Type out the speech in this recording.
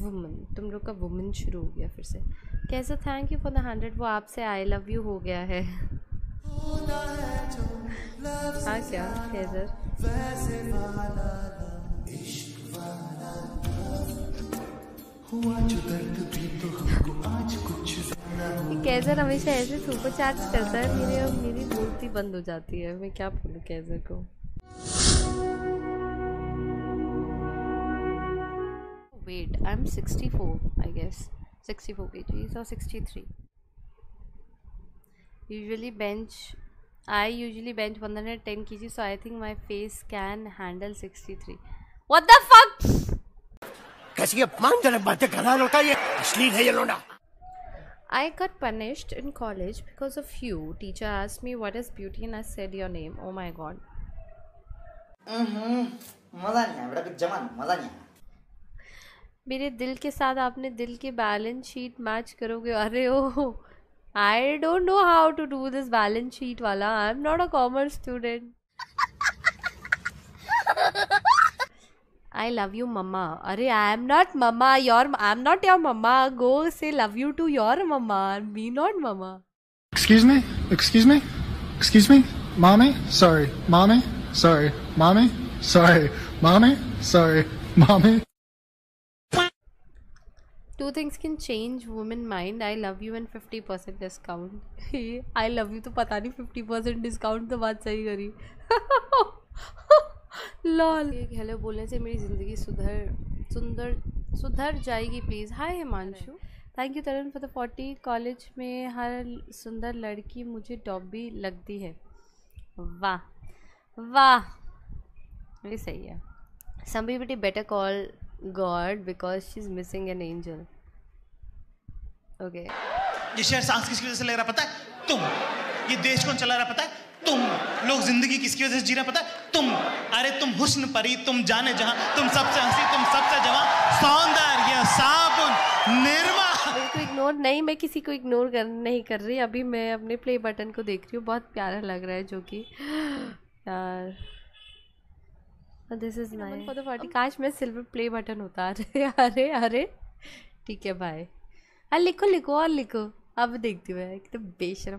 Woman तुम लोग का वुमन शुरू हो गया फिर से। कैसा thank you for the hundred वो आपसे आई लव यू हो गया है? हाँ क्या? कैजर कैजर हमेशा ऐसे सुपर चार्ज करता है, मेरी और मेरी मूर्ति बंद हो जाती है। मैं क्या बोलूँ कैजर को? Weight I am 64 I guess 64 kgs or 63 usually bench I usually bench 110 kg so I think my face can handle 63 what the fuck कैसी अपमानजनक बातें कर रहा लड़का ये अश्लील है ये लोना I got punished in college because of you. Teacher asked me what is beauty and I said your name. Oh my god. मजा नहीं आया बेटा कुछ जमा नहीं मजा नहीं आया मेरे दिल के साथ आपने दिल की बैलेंस शीट मैच करोगे अरे ओ I don't know how to do this balance sheet वाला I am not a commerce student I love you mamma अरे I am not mamma your I am not your mamma go say love you to your mamma me not mamma excuse me excuse me? Excuse me? Excuse me? Mommy? Sorry. Mommy? Sorry. Mommy? Sorry. Mommy? Two things can change women mind I love you and fifty percent discount I love you तो पता नहीं fifty percent discount तो बात सही करी। Lol. एक hello बोलने से मेरी ज़िंदगी सुधर, सुंदर, सुधर जाएगी please hi Himanshu. Thank you Taran for the forty college में हर सुंदर लड़की मुझे डॉबी लगती है। वाह वाह। ये सही है। सम बी बेटी better call God because she's missing an angel. Okay. ये शहर सांस किसकी वजह से लग रहा पता है? तुम। ये देश कौन चला रहा पता है? तुम। लोग ज़िंदगी किसकी वजह से जी रहे पता है? तुम। अरे तुम हुस्न परी तुम जाने जहाँ तुम सबसे हँसी तुम सबसे जवां सौंदर्य साबुन निर्मा। को इग्नोर नहीं मैं किसी को इग्नोर कर नहीं कर रही। अभी मैं अपने प्ले बटन को देख रही हूँ। बहुत प्यारा लग रहा है जो कि। This is my for the party काश मैं सिल्वर प्ले बटन होता अरे अरे अरे। ठीक है भाई अरे लिखो लिखो और लिखो। अब देखती हूँ मैं एकदम बेशरम।